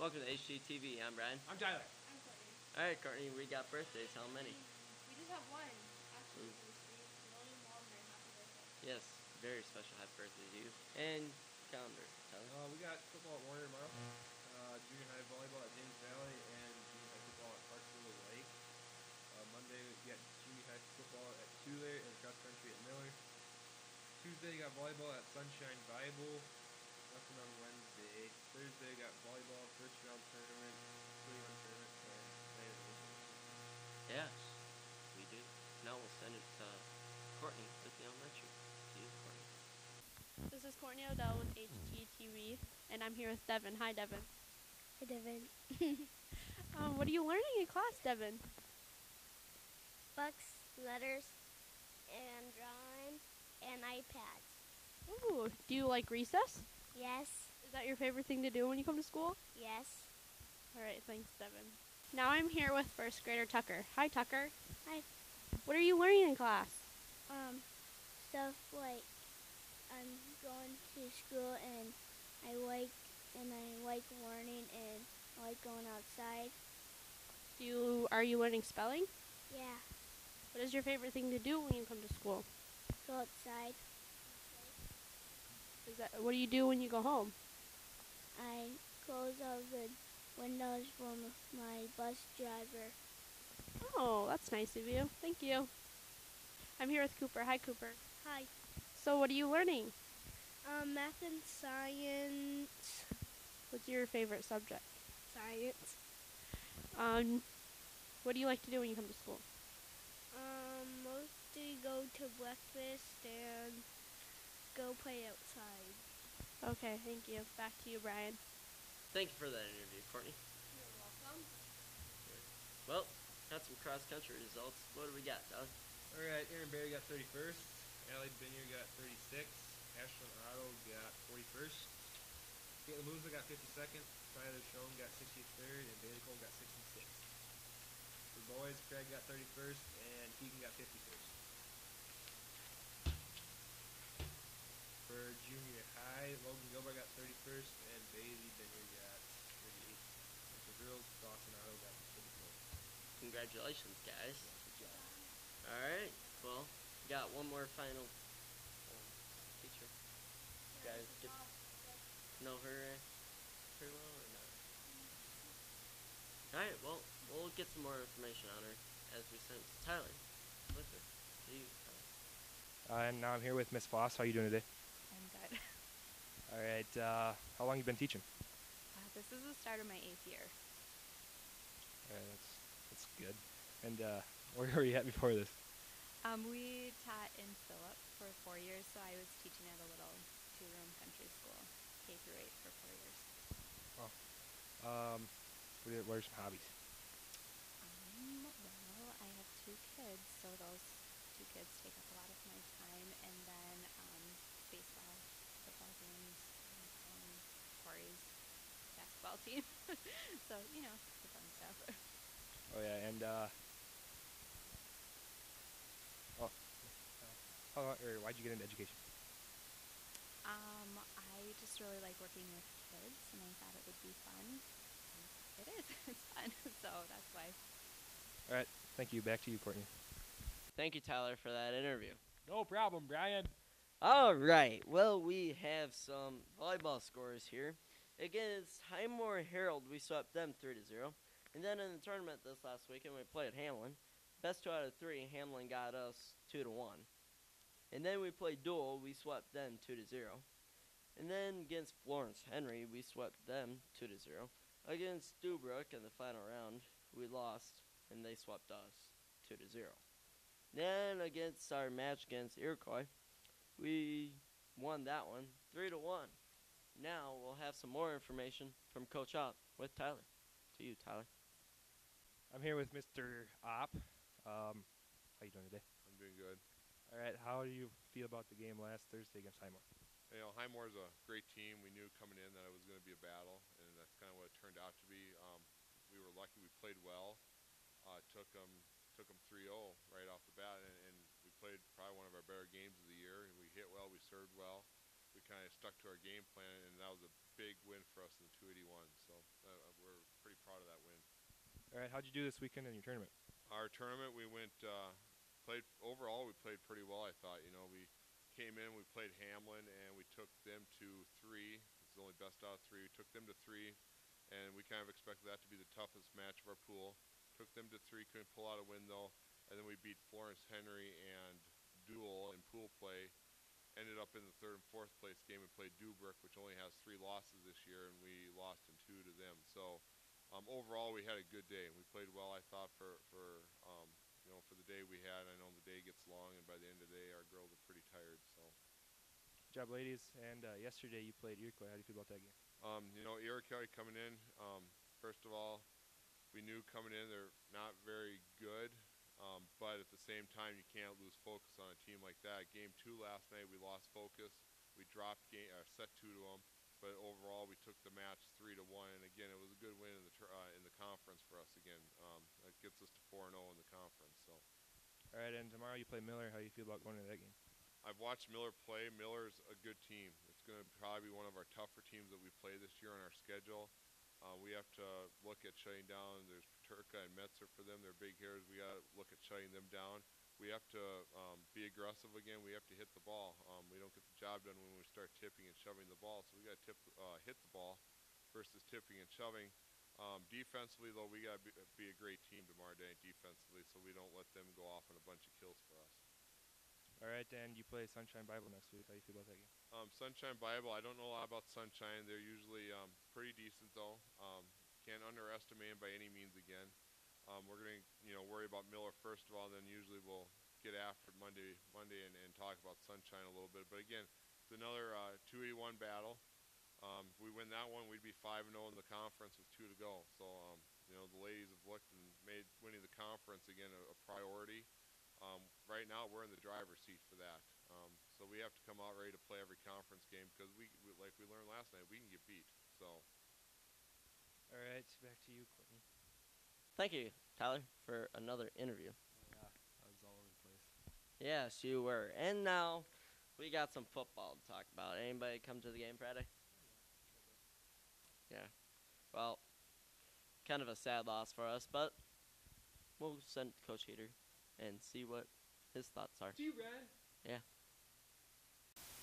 Welcome to HTTV. I'm Brian. I'm Tyler. I'm Courtney. All right, Courtney, we got birthdays. How many? We just have one. Actually, Mm. William Waldron. Happy birthday. Yes, very special happy birthday to you. And calendar. Tyler. Uh, we got football at Warner tomorrow, uh, junior high volleyball at James Valley, and junior high football at Parksville Lake. Uh, Monday we got junior high football at Tulare and cross country at Miller. Tuesday we got volleyball at Sunshine Bible. Nothing on Wednesday. Thursday got volleyball first round tournament, three round tournament, and Friday. Yes, we do. Now we'll send it to Courtney with the elementary. To you, Courtney. This is Courtney Odell with HTTV, and I'm here with Devin. Hi, Devin. Hi, Devin. Um, what are you learning in class, Devin? Books, letters, and drawing, and iPads. Ooh, do you like recess? Yes. Is that your favorite thing to do when you come to school? Yes. All right, thanks, Devin. Now I'm here with first grader Tucker. Hi, Tucker. Hi. What are you learning in class? Um, stuff like I'm going to school and I like and I like learning and I like going outside. Do you are you learning spelling? Yeah. What is your favorite thing to do when you come to school? Go outside. Is that what do you do when you go home? I close all the windows for my bus driver. Oh, that's nice of you. Thank you. I'm here with Cooper. Hi, Cooper. Hi. So, what are you learning? Um, math and science. What's your favorite subject? Science. Um, what do you like to do when you come to school? Um, mostly go to breakfast and go play outside. Okay, thank you. Back to you, Brian. Thank you for that interview, Courtney. You're welcome. Well, got some cross country results. What do we got, Tyler? All right, Aaron Barry got 31st. Allie Binier got 36. Ashlyn Otto got 41st. Caitlin Musa got 52nd. Tyler Schoen got 63rd. And Bailey Cole got 66th. For boys, Craig got 31st. And Keegan got 51st. For junior high, Logan Gilbert got 31st. And Bailey Binier got 38th. And for girls, Dawson Otto got 54th. Congratulations, guys. Good job. All right. Well, we got one more final um, teacher. You guys get know her uh, pretty well or not? All right. Well, we'll get some more information on her as we send Tyler with her. To you, Tyler. Uh, and now I'm here with Miss Foss. How are you doing today? I'm good. All right. Uh, how long you been teaching? Uh, this is the start of my eighth year. Uh, that's that's good. And uh, where were you at before this? Um, we taught in Phillip for four years, so I was teaching at a little two-room country school, K through eight, for four years. Um, what are, what are some hobbies? Um, well, I have two kids, so those two kids take up a lot of my time, and then um, baseball, football games, and um, Corey's basketball team. so you know, the fun stuff. Oh yeah, and uh, oh, how long, or why'd you get into education? Um, I just really like working with kids, and I thought it would be fun. And It is. It's fun. So that's why. All right. Thank you. Back to you, Courtney. Thank you, Tyler, for that interview. No problem, Brian. All right. Well, we have some volleyball scores here. Against Highmore-Harrold, we swept them three to zero. And then in the tournament this last weekend, we played Hamlin. Best two out of three, Hamlin got us two to one. And then we played Deuel, we swept them two to zero. And then against Florence Henry, we swept them two to zero. Against Deubrook in the final round, we lost, and they swept us two to zero. Then against our match against Iroquois, we won that one three to one. Now we'll have some more information from Coach Op with Tyler. To you, Tyler. I'm here with Mr. Opp. Um, how you doing today? I'm doing good. All right. How do you feel about the game last Thursday against Highmore? You know, Highmore's a great team. We knew coming in that it was going to be a battle, and that's kind of what it turned out to be. Um, we were lucky. We played well. Uh, took them took them 3-0 right off the bat, and, and we played probably one of our better games of the year. We hit well. We served well. Kind of stuck to our game plan, and that was a big win for us in the 281. So uh, we're pretty proud of that win. All right, how'd you do this weekend in your tournament? Our tournament, we went uh, played overall. We played pretty well. I thought. You know, we came in, we played Hamlin, and we took them to three. It's the only best out of three. We took them to three, and we kind of expected that to be the toughest match of our pool. Took them to three, couldn't pull out a win though, and then we beat Florence Henry and Deuel in pool play. Ended up in the third and fourth place game and played Deubrook, which only has three losses this year, and we lost in two to them. So um, overall, we had a good day. We played well, I thought, for for um, you know for the day we had. I know the day gets long, and by the end of the day, our girls are pretty tired. So Good job, ladies. And uh, yesterday you played Iroquois. How do you feel about that game? um, you know, Iroquois coming in. Um, first of all, we knew coming in they're not very good. Um, but at the same time, you can't lose focus on a team like that. Game two last night, we lost focus. We dropped game, uh, set two to them, but overall, we took the match three to one. And again, it was a good win in the tr- uh, in the conference for us. Again, um, that gets us to four and zero in the conference. So All right, and tomorrow you play Miller. How do you feel about going into that game? I've watched Miller play. Miller's a good team. It's going to probably be one of our tougher teams that we play this year on our schedule. Uh, we have to look at shutting down. There's Paterka and Metzer for them. They're big hitters. We got to look at shutting them down. We have to um, be aggressive again. We have to hit the ball. Um, we don't get the job done when we start tipping and shoving the ball. So we got to tip, uh, hit the ball versus tipping and shoving. Um, defensively, though, we got to be, be a great team tomorrow night defensively, so we don't let them go off on a bunch of kills for us. All right, and you play Sunshine Bible next week. How do you feel about that game? Um, Sunshine Bible, I don't know a lot about Sunshine. They're usually um, pretty decent, though. Um, can't underestimate them by any means again. Um, we're going to, you know, worry about Miller first of all, then usually we'll get after Monday, Monday, and, and talk about Sunshine a little bit. But again, it's another uh, 281 battle. Um, if we win that one, we'd be five and zero in the conference with two to go. So, um, you know, the ladies have looked and made winning the conference again a, a priority. Um, right now, we're in the driver's seat for that. Um, so we have to come out ready to play every conference game because we, we, like we learned last night, we can get beat. So All right, back to you, Courtney. Thank you, Tyler, for another interview. Yeah, I was all over the place. Yes, you were. And now we got some football to talk about. Anybody come to the game Friday? Yeah. Well, kind of a sad loss for us, but we'll send Coach Heater and see what his thoughts are. See you, Brad.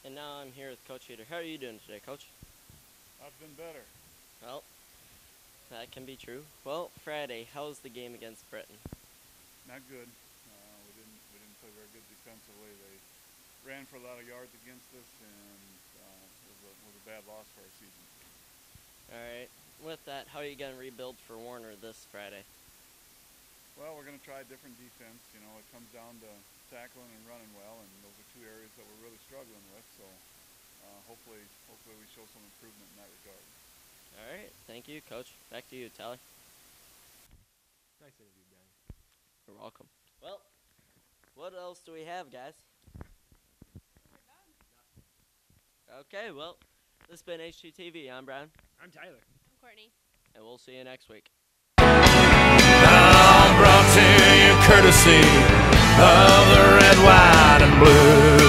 And now I'm here with Coach Heater. How are you doing today, Coach? I've been better. Well, that can be true. Well, Friday, how was the game against Britton? Not good. Uh, we didn't we didn't play very good defensively. They ran for a lot of yards against us, and uh, it was a, was a bad loss for our season. All right. With that, how are you going to rebuild for Warner this Friday? Well, we're going to try a different defense. You know, it comes down to tackling and running well, and those are two areas that we're really struggling with. So uh, hopefully, hopefully we show some improvement in that regard. All right. Thank you, Coach. Back to you, Tyler. Nice interview, Danny. You're welcome. Well, what else do we have, guys? Okay, well, this has been HTTV. I'm Brian, I'm Tyler. I'm Courtney. and we'll see you next week. brought to you courtesy of the red, white, and blue.